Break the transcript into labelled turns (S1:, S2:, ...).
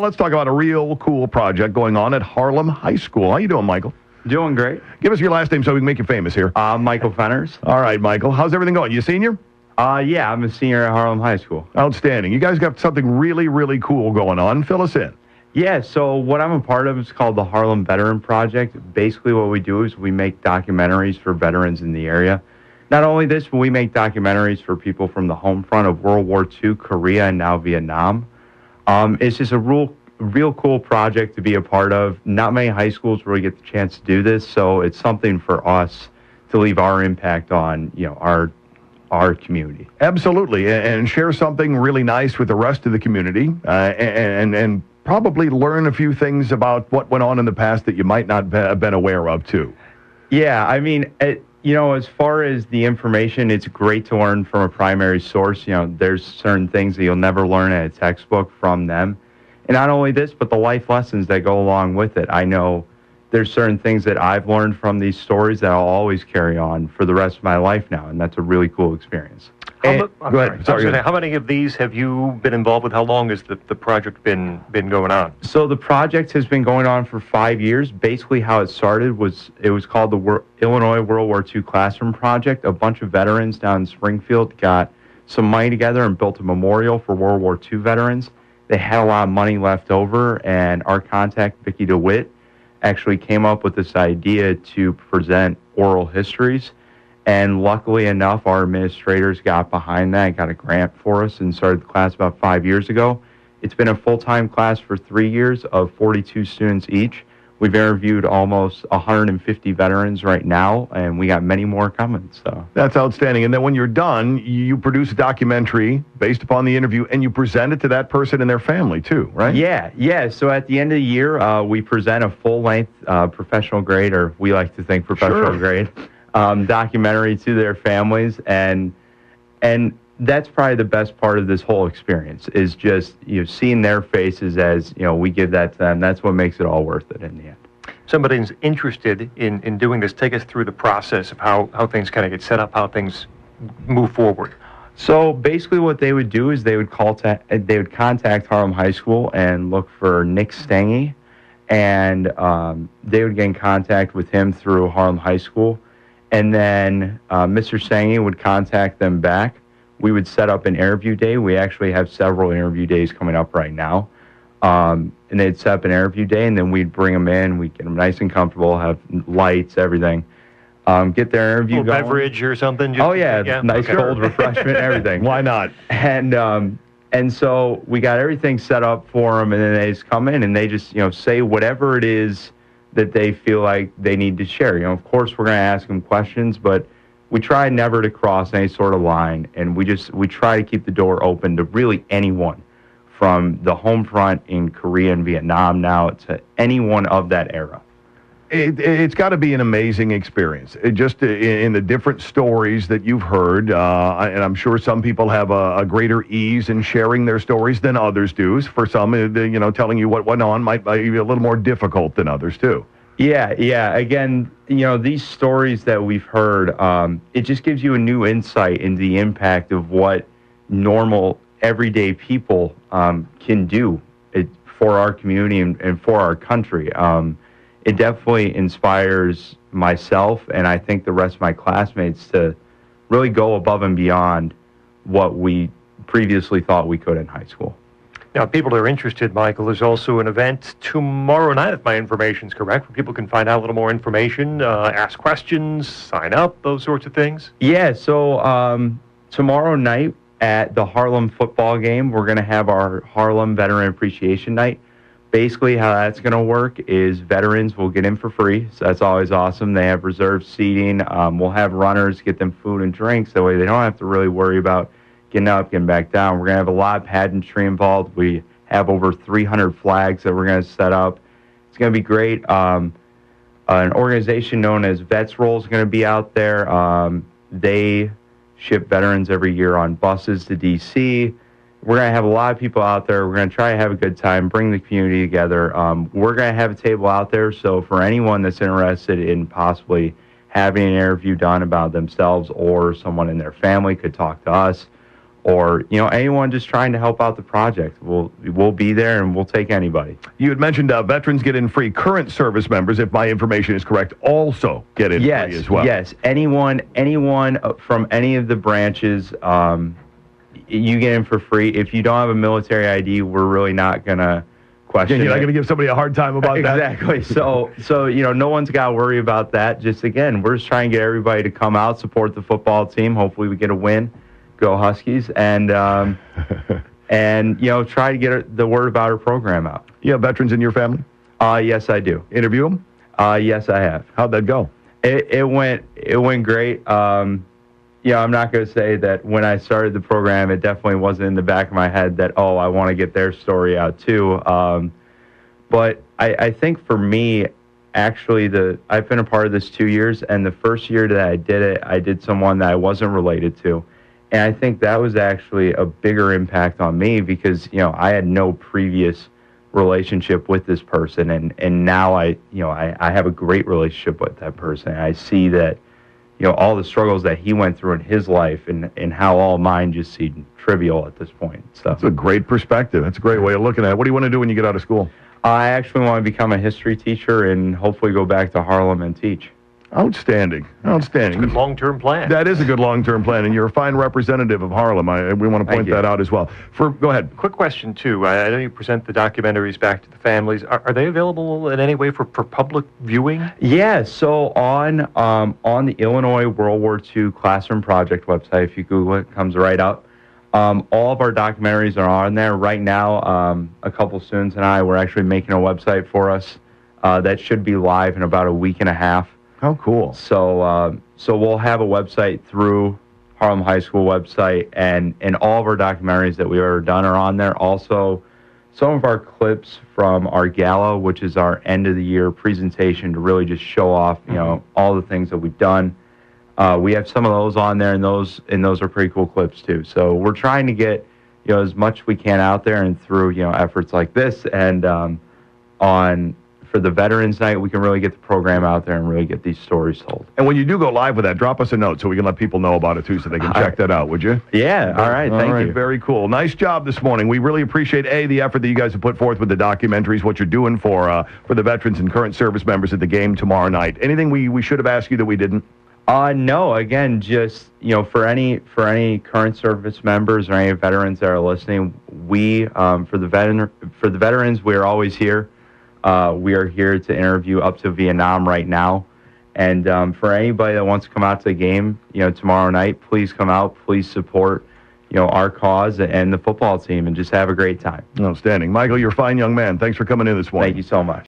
S1: Let's talk about a real cool project going on at Harlem High School. How you doing, Michael?
S2: Doing great.
S1: Give us your last name so we can make you famous here.
S2: Uh, Michael Fenners.
S1: All right, Michael. How's everything going? You senior?
S2: Uh, yeah, I'm a senior at Harlem High School.
S1: Outstanding. You guys got something really, really cool going on. Fill us in.
S2: Yeah, so what I'm a part of is called the Harlem Veteran Project. Basically, what we do is we make documentaries for veterans in the area. Not only this, but we make documentaries for people from the home front of World War II, Korea, and now Vietnam. Um, it's just a real, real cool project to be a part of. Not many high schools really get the chance to do this, so it's something for us to leave our impact on, you know, our our community.
S1: Absolutely, and, share something really nice with the rest of the community, uh, and, and and probably learn a few things about what went on in the past that you might not have been aware of too.
S2: Yeah, I mean, it, you know, as far as the information, it's great to learn from a primary source. You know, there's certain things that you'll never learn in a textbook from them. And not only this, but the life lessons that go along with it. I know there's certain things that I've learned from these stories that I'll always carry on for the rest of my life now. And that's a really cool experience.
S3: Eh, how,
S1: And-
S3: mu- I'm
S1: go ahead.
S3: sorry.
S1: Sorry,
S3: was gonna
S1: go
S3: say, how many of these have you been involved with? How long has the, the project been been going on?
S2: So the project has been going on for five years. Basically, how it started was it was called the Wor- Illinois World War II Classroom Project. A bunch of veterans down in Springfield got some money together and built a memorial for World War II veterans. They had a lot of money left over, and our contact, Vicki DeWitt, actually came up with this idea to present oral histories. And luckily enough, our administrators got behind that, got a grant for us, and started the class about five years ago. It's been a full time class for three years of 42 students each. We've interviewed almost 150 veterans right now, and we got many more coming. So,
S1: That's outstanding. And then when you're done, you produce a documentary based upon the interview, and you present it to that person and their family too, right?
S2: yeah, yeah. So at the end of the year, uh, we present a full length uh, professional grade, or we like to think professional
S1: Sure.
S2: grade, um, documentary to their families, and and that's probably the best part of this whole experience is just you know seeing their faces as you know we give that to them. That's what makes it all worth it in the end.
S3: Somebody's interested in, in doing this. Take us through the process of how, how things kind of get set up, how things move forward.
S2: So basically, what they would do is they would call ta- they would contact Harlem High School and look for Nick Stange, and um, they would get in contact with him through Harlem High School, and then uh, Mr. Stange would contact them back. We would set up an interview day. We actually have several interview days coming up right now. Um, and they'd set up an interview day, and then we'd bring them in. We'd get them nice and comfortable, have lights, everything. Um, get their
S3: A
S2: interview
S3: little
S2: going.
S3: beverage or something? just-
S2: Oh yeah, nice
S3: okay.
S2: cold refreshment, everything.
S1: Why not?
S2: And um, and so we got everything set up for them, and then they just come in and they just you know say whatever it is that they feel like they need to share. You know, of course we're going to ask them questions, but we try never to cross any sort of line, and we just we try to keep the door open to really anyone from the home front in Korea and Vietnam now to anyone of that era.
S1: It, it's got to be an amazing experience. It just uh, in, in the different stories that you've heard, uh, and I'm sure some people have a, a greater ease in sharing their stories than others do. For some, uh, you know, telling you what went on might be a little more difficult than others too.
S2: Yeah, yeah. Again, you know, these stories that we've heard, um, it just gives you a new insight into the impact of what normal, everyday people um, can do it, for our community and, and for our country. Um, it definitely inspires myself and I think the rest of my classmates to really go above and beyond what we previously thought we could in high school.
S3: Now, people that are interested, Michael, there's also an event tomorrow night, if my information's correct, where people can find out a little more information, uh, ask questions, sign up, those sorts of things.
S2: Yeah, so um, tomorrow night at the Harlem football game, we're going to have our Harlem Veteran Appreciation Night. Basically, how that's going to work is veterans will get in for free, so that's always awesome. They have reserved seating. Um, we'll have runners get them food and drinks, that way they don't have to really worry about getting up, getting back down. We're going to have a lot of pageantry involved. We have over 300 flags that we're going to set up. It's going to be great. Um, an organization known as Vets Roll is going to be out there. Um, they ship veterans every year on buses to DC. We're going to have a lot of people out there. We're going to try to have a good time, bring the community together. Um, we're going to have a table out there. So, for anyone that's interested in possibly having an interview done about themselves or someone in their family could talk to us. or you know anyone just trying to help out the project. We'll we'll be there and we'll take anybody.
S1: You had mentioned uh, veterans get in free. Current service members, if my information is correct, also get in
S2: yes,
S1: free as well.
S2: Yes, anyone anyone uh, from any of the branches, um, you get in for free. If you don't have a military ID, we're really not gonna question.
S1: Yeah, you're not
S2: it.
S1: going to give somebody a hard time about that.
S2: exactly. so, so you know, no one's got to worry about that. Just again, we're just trying to get everybody to come out, support the football team. Hopefully, we get a win. Go Huskies, and um, and you know, try to get the word about our program out.
S1: You have veterans in your family?
S2: Uh, yes, I do.
S1: Interview them?
S2: Uh, yes, I have.
S1: How'd that go?
S2: It, it went it went great. Um, you know, I'm not going to say that when I started the program, it definitely wasn't in the back of my head that oh, I want to get their story out too. Um, but I, I think for me, actually, the I've been a part of this two years, and the first year that I did it, I did someone that I wasn't related to, and I think that was actually a bigger impact on me because you know I had no previous relationship with this person and and now I you know I, I have a great relationship with that person. I see that you know all the struggles that he went through in his life and and how all mine just seem trivial at this point. So
S1: That's a great perspective. That's a great way of looking at it. What do you want to do when you get out of school?
S2: I actually want to become a history teacher and hopefully go back to Harlem and teach.
S1: Outstanding. Outstanding.
S3: Good long-term plan.
S1: That is a good long-term plan, and you're a fine representative of Harlem. I, we want to point that out as well. For go ahead.
S3: Quick question too. I I know you present the documentaries back to the families. Are, are they available in any way for, for public viewing?
S2: Yeah, so on um, on the Illinois World War II Classroom Project website, if you Google it, it comes right up. Um, all of our documentaries are on there right now. Um, a couple students and I we're actually making a website for us uh, that should be live in about a week and a half.
S1: How cool.
S2: So uh, so we'll have a website through Harlem High School website, and and all of our documentaries that we've ever done are on there. Also, some of our clips from our gala, which is our end of the year presentation, to really just show off, you know, all the things that we've done. Uh, we have some of those on there, and those and those are pretty cool clips too. So we're trying to get you know as much we can out there, and through you know efforts like this, and um, on for the Veterans Night, we can really get the program out there and really get these stories told.
S1: And when you do go live with that, drop us a note so we can let people know about it too, so they can
S2: All
S1: check
S2: right.
S1: that out. Would you?
S2: Yeah. All right. Thank
S1: All right,
S2: you.
S1: Very cool. Nice job this morning. We really appreciate a the effort that you guys have put forth with the documentaries, what you're doing for uh, for the veterans and current service members at the game tomorrow night. Anything we, we should have asked you that we didn't?
S2: Uh, no. Again, just you know, for any for any current service members or any veterans that are listening, we um, for the veteran for the veterans, we are always here. Uh, we are here to interview up to Vietnam right now, and um, for anybody that wants to come out to the game, you know, tomorrow night, please come out. Please support, you know, our cause and the football team, and just have a great time.
S1: Outstanding. Michael, you're a fine young man. Thanks for coming in this morning.
S2: Thank you so much.